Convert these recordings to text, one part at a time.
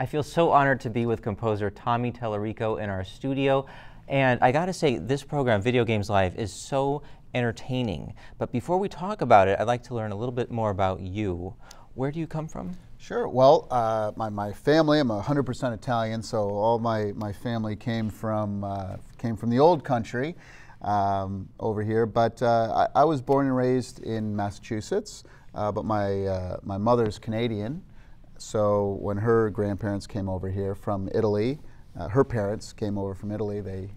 I feel so honored to be with composer Tommy Tallarico in our studio. And I gotta say, this program, Video Games Live, is so entertaining. But before we talk about it, I'd like to learn a little bit more about you. Where do you come from? Sure. Well, uh, my, my family, I'm 100% Italian, so all my, my family came from, uh, came from the old country um, over here. But uh, I, I, was born and raised in Massachusetts, uh, but my, uh, my mother's Canadian. So when her grandparents came over here from Italy, uh, her parents came over from Italy, they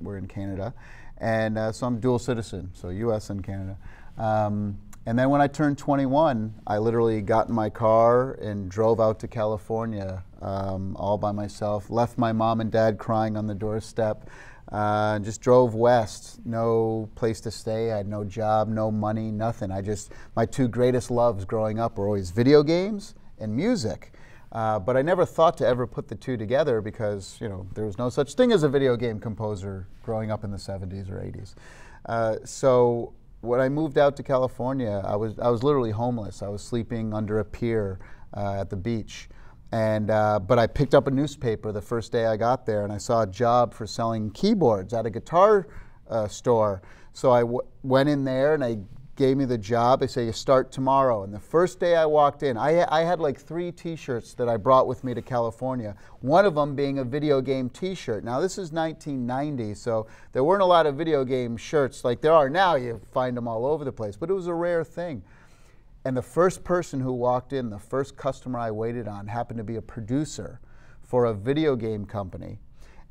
were in Canada. And uh, so I'm dual citizen, so US and Canada. Um, and then when I turned 21, I literally got in my car and drove out to California um, all by myself, left my mom and dad crying on the doorstep, uh, just drove west, no place to stay, I had no job, no money, nothing. I just, my two greatest loves growing up were always video games and music. Uh, but I never thought to ever put the two together because you know there was no such thing as a video game composer growing up in the 70s or 80s. Uh, so when I moved out to California, I was I was literally homeless. I was sleeping under a pier uh, at the beach, and uh, but I picked up a newspaper the first day I got there, and I saw a job for selling keyboards at a guitar uh, store. So I went in there and I gave me the job. They say, you start tomorrow. And the first day I walked in, I, I had like three t-shirts that I brought with me to California. One of them being a video game t-shirt. Now this is 1990, so there weren't a lot of video game shirts like there are now. You find them all over the place, but it was a rare thing. And the first person who walked in, the first customer I waited on happened to be a producer for a video game company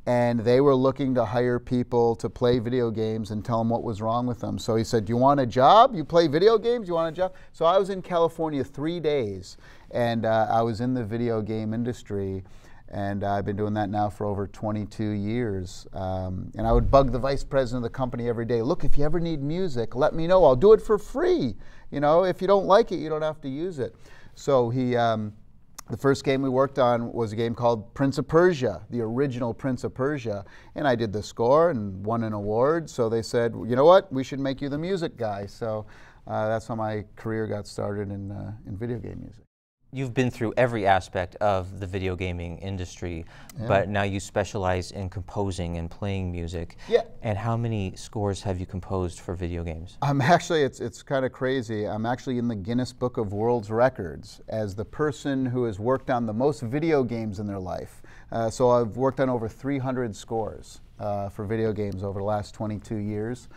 and they were looking to hire people to play video games and tell them what was wrong with them. So he said, Do you want a job? You play video games? You want a job? So I was in California three days, and uh, I was in the video game industry. And I've been doing that now for over 22 years. Um, and I would bug the vice president of the company every day. Look, if you ever need music, let me know. I'll do it for free. You know, if you don't like it, you don't have to use it. So he, um, the first game we worked on was a game called Prince of Persia, the original Prince of Persia. And I did the score and won an award. So they said, you know what, we should make you the music guy. So uh, that's how my career got started in, uh, in video game music you've been through every aspect of the video gaming industry, yeah. but now you specialize in composing and playing music. Yeah. And how many scores have you composed for video games? I'm actually, it's, it's kind of crazy. I'm actually in the Guinness Book of World's Records as the person who has worked on the most video games in their life. Uh, so I've worked on over 300 scores uh, for video games over the last 22 years.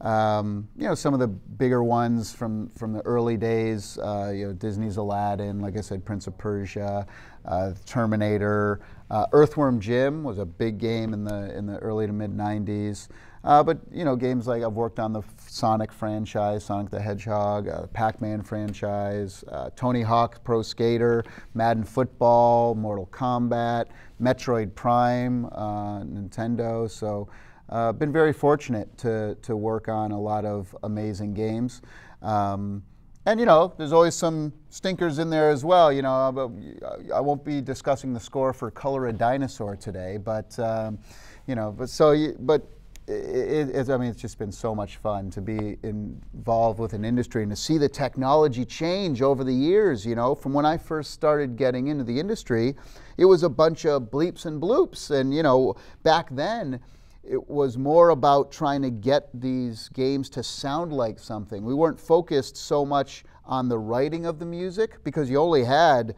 Um, you know, some of the bigger ones from, from the early days, uh, you know, Disney's Aladdin, like I said, Prince of Persia, uh, Terminator, uh, Earthworm Jim was a big game in the, in the early to mid 90s. Uh, but, you know, games like I've worked on the Sonic franchise, Sonic the Hedgehog, uh, Pac-Man franchise, uh, Tony Hawk Pro Skater, Madden Football, Mortal Kombat, Metroid Prime, Nintendo. So, uh, been very fortunate to, to work on a lot of amazing games. Um, and you know, there's always some stinkers in there as well. You know, but I won't be discussing the score for Color a Dinosaur today, but um, you know, but so you, but it, it, I mean, it's just been so much fun to be involved with an industry and to see the technology change over the years. You know, from when I first started getting into the industry, it was a bunch of bleeps and bloops, and you know, back then it was more about trying to get these games to sound like something. We weren't focused so much on the writing of the music because you only had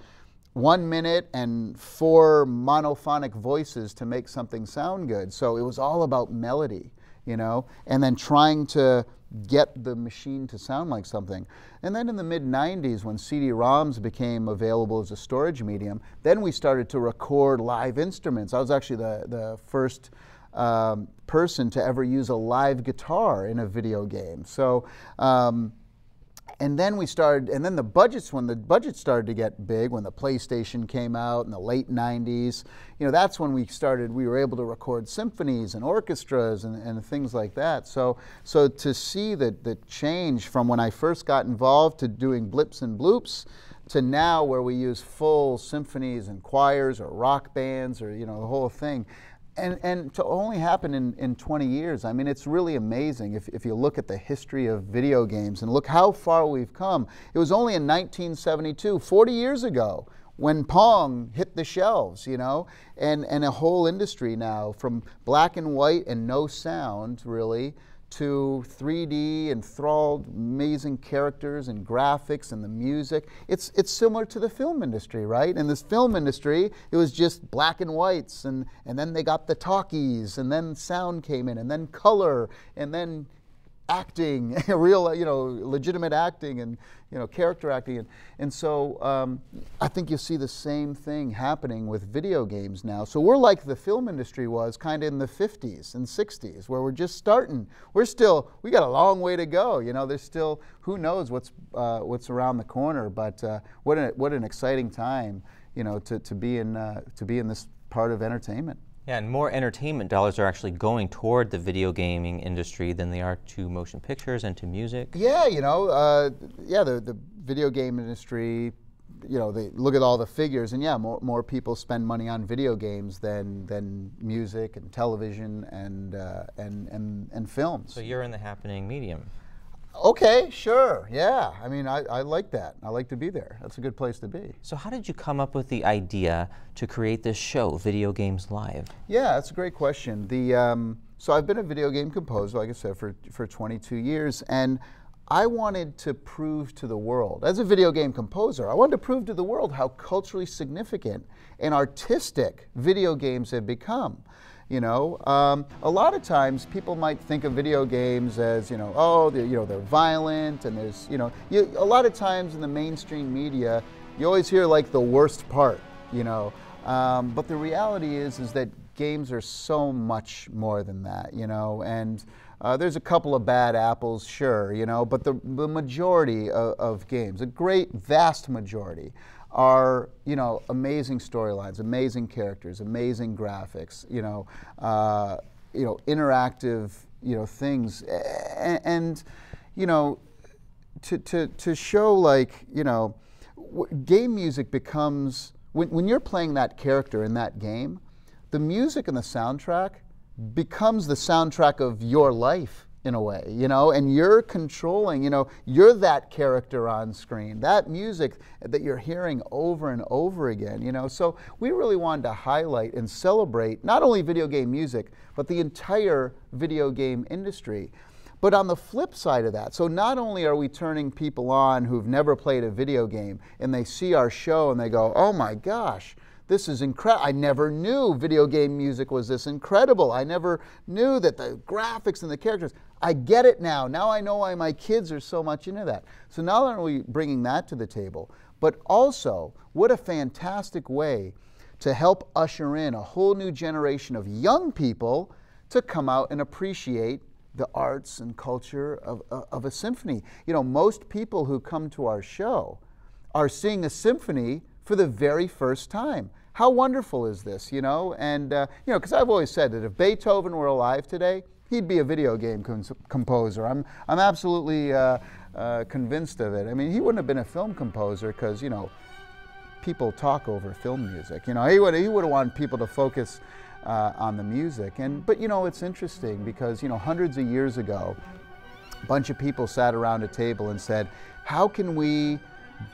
one minute and four monophonic voices to make something sound good. So it was all about melody, you know, and then trying to get the machine to sound like something. And then in the mid 90s, when CD ROMs became available as a storage medium, then we started to record live instruments. I was actually the, the first um, person to ever use a live guitar in a video game. So, um, and then we started, and then the budgets, when the budget started to get big, when the PlayStation came out in the late 90s, you know, that's when we started, we were able to record symphonies and orchestras and, and things like that. So, so to see the, the change from when I first got involved to doing blips and bloops, to now where we use full symphonies and choirs or rock bands or you know the whole thing and, and to only happen in, in 20 years, I mean, it's really amazing if, if you look at the history of video games and look how far we've come. It was only in 1972, 40 years ago, when Pong hit the shelves, you know, and, and a whole industry now from black and white and no sound really to 3D and enthralled, amazing characters and graphics and the music. It's, it's similar to the film industry, right? In this film industry, it was just black and whites, and, and then they got the talkies, and then sound came in, and then color, and then acting, real, you know, legitimate acting and, you know, character acting. And, and so um, I think you see the same thing happening with video games now. So we're like the film industry was kind of in the 50s and 60s, where we're just starting. We're still, we got a long way to go. You know, there's still, who knows what's, uh, what's around the corner, but uh, what, an, what an exciting time, you know, to, to, be in, uh, to be in this part of entertainment. Yeah, and more entertainment dollars are actually going toward the video gaming industry than they are to motion pictures and to music. Yeah, you know, uh, yeah, the, the video game industry, you know, they look at all the figures, and yeah, more, more people spend money on video games than, than music and television and, uh, and, and, and films. So you're in the happening medium. Okay, sure. Yeah. I mean, I, I like that. I like to be there. That's a good place to be. So, how did you come up with the idea to create this show, Video Games Live? Yeah, that's a great question. The um, so I've been a video game composer, like I said, for for 22 years, and I wanted to prove to the world, as a video game composer, I wanted to prove to the world how culturally significant and artistic video games have become. You know, um, a lot of times people might think of video games as you know, oh, you know, they're violent, and there's you know, you, a lot of times in the mainstream media, you always hear like the worst part, you know. Um, but the reality is, is that games are so much more than that, you know, and uh, there's a couple of bad apples, sure, you know, but the, the majority of, of games, a great, vast majority, are you know amazing storylines, amazing characters, amazing graphics, you know, uh, you know interactive you know things, and, and you know to, to, to show like you know game music becomes when, when you're playing that character in that game, the music and the soundtrack becomes the soundtrack of your life in a way, you know, and you're controlling, you know, you're that character on screen, that music that you're hearing over and over again, you know. So we really wanted to highlight and celebrate not only video game music, but the entire video game industry. But on the flip side of that, so not only are we turning people on who've never played a video game and they see our show and they go, oh my gosh, this is incredible. I never knew video game music was this incredible. I never knew that the graphics and the characters. I get it now. Now I know why my kids are so much into that. So not only are we bringing that to the table, but also what a fantastic way to help usher in a whole new generation of young people to come out and appreciate the arts and culture of, of a symphony. You know, most people who come to our show are seeing a symphony for the very first time how wonderful is this, you know? And, uh, you know, because I've always said that if Beethoven were alive today, he'd be a video game composer. I'm, I'm absolutely uh, uh, convinced of it. I mean, he wouldn't have been a film composer because, you know, people talk over film music. You know, he would, he would have wanted people to focus uh, on the music. And, but, you know, it's interesting because, you know, hundreds of years ago, a bunch of people sat around a table and said, how can we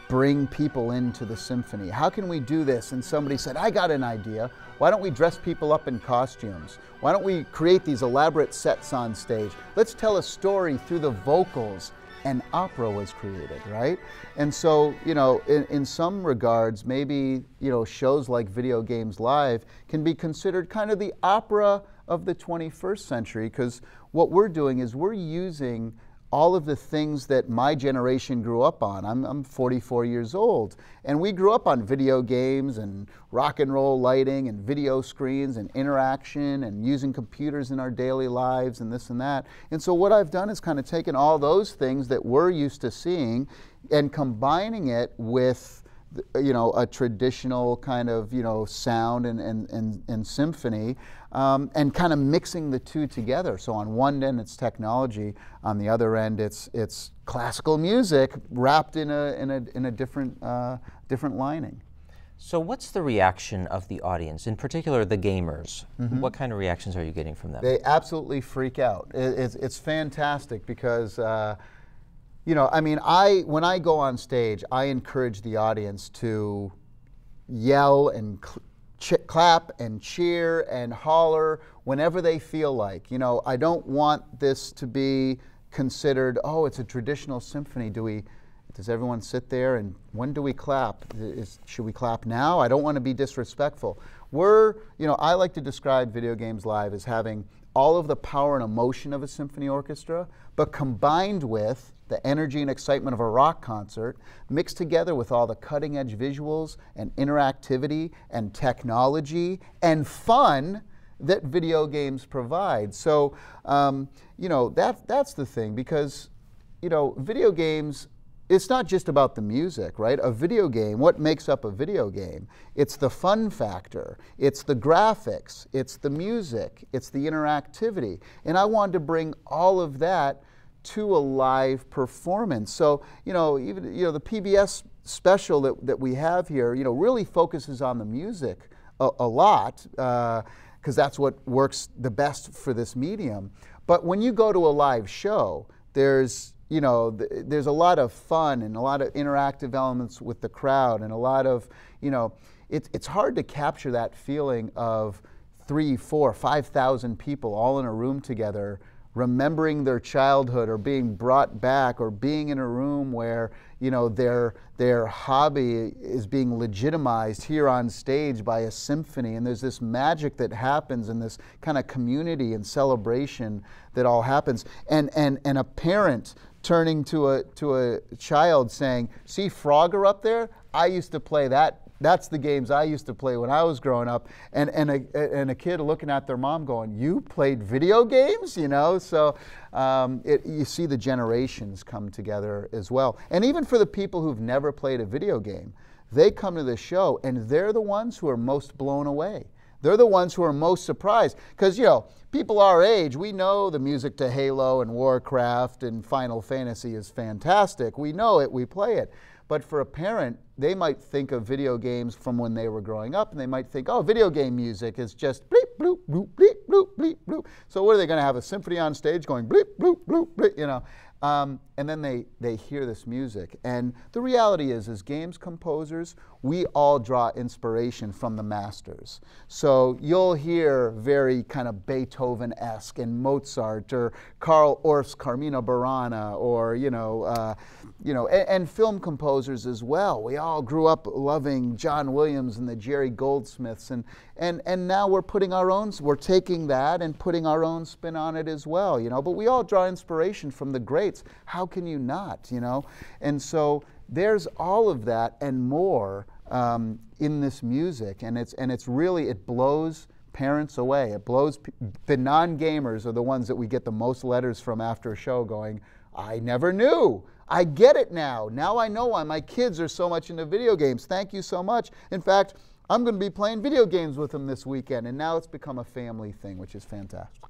bring people into the symphony? How can we do this? And somebody said, I got an idea. Why don't we dress people up in costumes? Why don't we create these elaborate sets on stage? Let's tell a story through the vocals. And opera was created, right? And so, you know, in, in some regards, maybe, you know, shows like Video Games Live can be considered kind of the opera of the 21st century because what we're doing is we're using all of the things that my generation grew up on. I'm, I'm 44 years old, and we grew up on video games and rock and roll lighting and video screens and interaction and using computers in our daily lives and this and that. And so, what I've done is kind of taken all those things that we're used to seeing and combining it with you know, a traditional kind of, you know, sound and, and, and, and symphony, um, and kind of mixing the two together. So on one end it's technology, on the other end it's, it's classical music wrapped in a, in a, in a different, uh, different lining. So what's the reaction of the audience, in particular the gamers? Mm-hmm. What kind of reactions are you getting from them? They absolutely freak out. It, it's, it's fantastic because uh, you know, I mean, I when I go on stage, I encourage the audience to yell and cl- clap and cheer and holler whenever they feel like. You know, I don't want this to be considered, oh, it's a traditional symphony. Do we, does everyone sit there and when do we clap? Is, should we clap now? I don't want to be disrespectful. We're, you know, I like to describe Video Games Live as having all of the power and emotion of a symphony orchestra, but combined with the energy and excitement of a rock concert, mixed together with all the cutting edge visuals and interactivity and technology and fun that video games provide. So, um, you know, that, that's the thing because, you know, video games it's not just about the music, right? A video game, what makes up a video game? It's the fun factor, it's the graphics, it's the music, it's the interactivity. And I wanted to bring all of that to a live performance. So, you know, even you know, the PBS special that, that we have here, you know, really focuses on the music a, a lot, because uh, that's what works the best for this medium. But when you go to a live show, there's you know, th- there's a lot of fun and a lot of interactive elements with the crowd and a lot of, you know, it, it's hard to capture that feeling of three, four, five thousand people all in a room together remembering their childhood or being brought back or being in a room where you know their their hobby is being legitimized here on stage by a symphony. And there's this magic that happens and this kind of community and celebration that all happens. And and and a parent turning to a to a child saying see frogger up there? I used to play that that's the games I used to play when I was growing up. And, and, a, and a kid looking at their mom going, You played video games? You know? So um, it, you see the generations come together as well. And even for the people who've never played a video game, they come to the show and they're the ones who are most blown away. They're the ones who are most surprised. Because, you know, people our age, we know the music to Halo and Warcraft and Final Fantasy is fantastic. We know it, we play it. But for a parent, they might think of video games from when they were growing up, and they might think, oh, video game music is just bleep, bloop, bloop, bleep, bloop, bleep, bloop. So what are they going to have a symphony on stage going bleep, bloop, bloop, bleep, you know? Um, and then they, they hear this music. And the reality is, as games composers, we all draw inspiration from the masters. So you'll hear very kind of Beethoven-esque and Mozart or Carl Orff's Carmina Burana or, you know, uh, you know, and, and, film composers as well. We all grew up loving John Williams and the Jerry Goldsmiths, and, and, and now we're putting our own, we're taking that and putting our own spin on it as well, you know. But we all draw inspiration from the greats. How can you not, you know? And so there's all of that and more um, in this music, and it's, and it's really, it blows parents away. It blows the non gamers are the ones that we get the most letters from after a show going, I never knew. I get it now. Now I know why my kids are so much into video games. Thank you so much. In fact, I'm going to be playing video games with them this weekend, and now it's become a family thing, which is fantastic.